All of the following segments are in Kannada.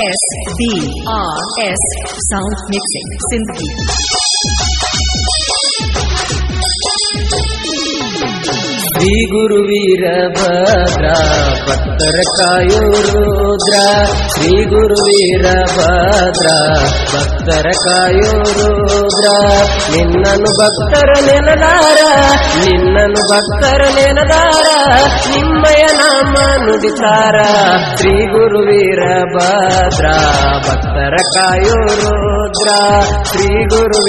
S B R S Sound Mixing Synthesis. Shri ಗುರು ವೀರಭದ್ರ ಭಕ್ತರ ಕಾಯೋ ರುದ್ರ ಶ್ರೀ ಗುರು ವೀರಭದ್ರ ಭಕ್ತರ ಕಾಯೋ ರುದ್ರ ನಿನ್ನನು ಭಕ್ತರ ನೆನದಾರ ನಿನ್ನನು ಭಕ್ತರ ನೆನದಾರ. ನಿಮ್ಮಯ ನಾಮ ನುಡಿತಾರ. ಶ್ರೀ ಗುರು ವೀರಭದ್ರ ಭಕ್ತರ ಕಾಯೋ ರುದ್ರ ಶ್ರೀ ಗುರು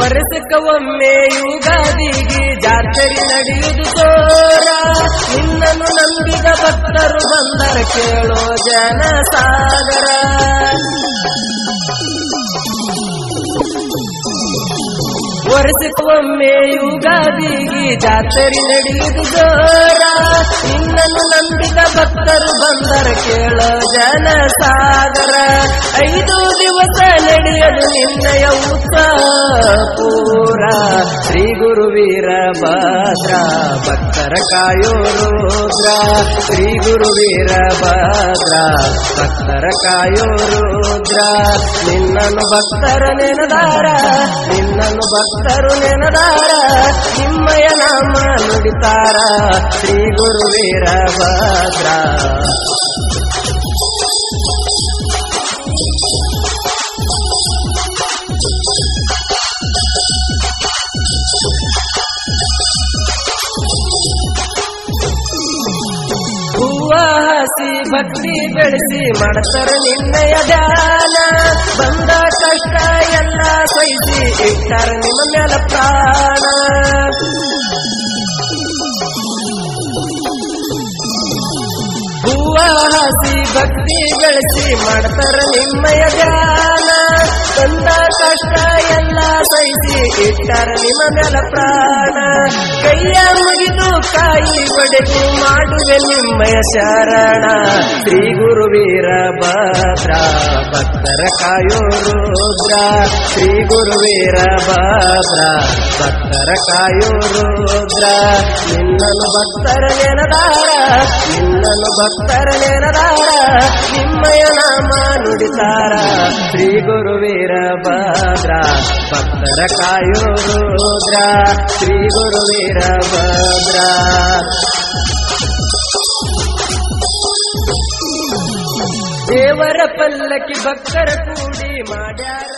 ವರ್ಷಕ್ಕ ಒಮ್ಮೆ ಯುಗಾದಿಗೆ ಜಾತ್ರೆ ನಡೆಯುವುದು ತೋರ ನಿನ್ನನ್ನು ನಂಬಿದ ಭಕ್ತರು ಬಂದರ ಕೇಳೋ ಜನ ಸಾಗರ ವರ್ಷಕ್ಕೊಮ್ಮೆ ಯುಗಾದಿಗೆ ಜಾತ್ರೆ ನಡೆಯುವುದು ಜೋರ. ನಿನ್ನನ್ನು ನಂಬಿದ ಭಕ್ತರು ಬಂದರ ಕೇಳೋ ಜನ ಸಾಗರ ಐದು ದಿವಸ ನಡೆಯಲು ನಿನ್ನಯ ಉತ್ಸಾಹ ಗುರು ವೀರಭದ್ರ ಭಕ್ತರ ಕಾಯೋ ರುದ್ರ ಶ್ರೀ ಗುರು ವೀರಭದ್ರ ಭಕ್ತರ ಕಾಯೋ ರುದ್ರ ನಿನ್ನನ್ನು ಭಕ್ತರ ನೆನದಾರ, ನಿನ್ನನ್ನು ಭಕ್ತರು ನೆನದಾರ. ನಿಮ್ಮಯ ನಾಮ ನುಡಿತಾರ, ಶ್ರೀ ಗುರು ವೀರಭದ್ರ ಹಸಿ ಭಕ್ತಿ ಬೆಳೆಸಿ ಮಾಡ್ತಾರ ನಿನ್ನಯ ಧ್ಯಾನ, ಬಂದ ಕಷ್ಟ ಎಲ್ಲ ಸಹಿಸಿ ಇಟ್ಟಾರ ನಿಮ್ಮ ಮ್ಯಾಲ ಪ್ರಾಣ. ಹಸಿ ಭಕ್ತಿ ಬೆಳೆಸಿ, ಮಾಡ್ತಾರ ನಿಮ್ಮಯ ಧ್ಯಾನ, ಬಂದ ಕಷ್ಟ ಎಲ್ಲ ಇಟ್ಟರ ಮ್ಯಾಲ ಪ್ರಾಣ. ಕೈಯ ಮುಗಿದು ಕಾಯಿ ಒಡೆದು ಮಾಡುವೆ ನಿಮ್ಮಯ ಶರಣ. ಶ್ರೀ ಗುರು ವೀರಭದ್ರ ಭಕ್ತರ ಕಾಯೋ ರುದ್ರ. ಶ್ರೀ ಗುರು ವೀರಭದ್ರ ಭಕ್ತರ ಕಾಯೋ ರುದ್ರ. ನಿನ್ನನು ಭಕ್ತರ ನೆನದಾರ ನಿನ್ನನು ಭಕ್ತರ ನೆನದಾರ ನಿಮ್ಮಯ ನಾಮ ನುಡಿತಾರ. ಶ್ರೀ ಗುರು ವೀರಭದ್ರ ಭಕ್ತರ ಕಾಯೋ ರುದ್ರ. ಶ್ರೀ ಗುರು ವೀರಭದ್ರ ದೇವರ ಪಲ್ಲಕ್ಕಿ ಭಕ್ತರ ಕೂಡಿ ಮಾಡ್ಯಾರ